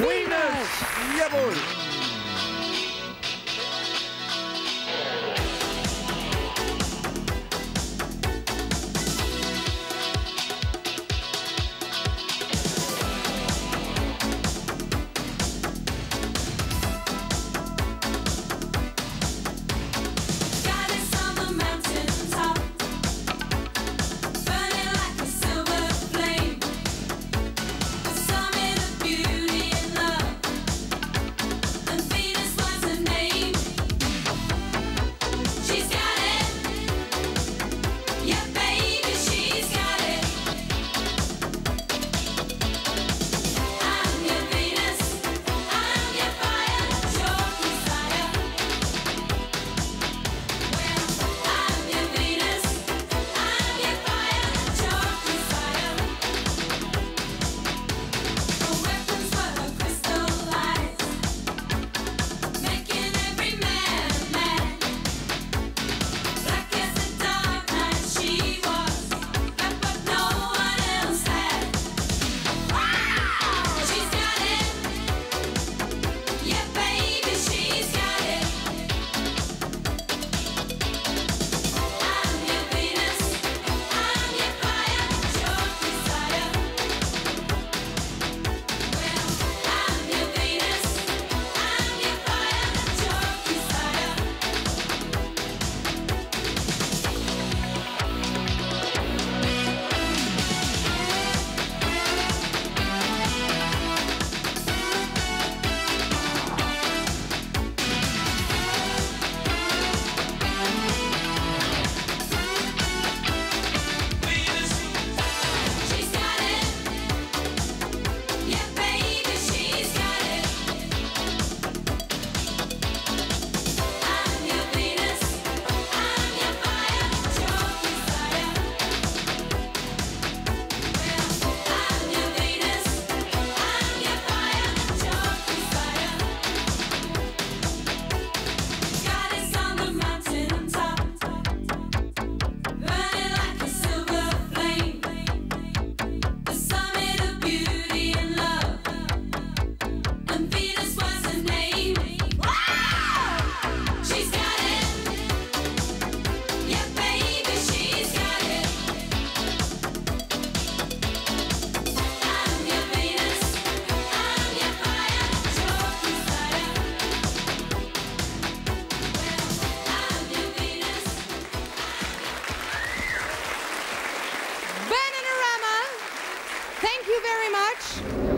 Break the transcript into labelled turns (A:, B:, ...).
A: Wieners!
B: Jawohl!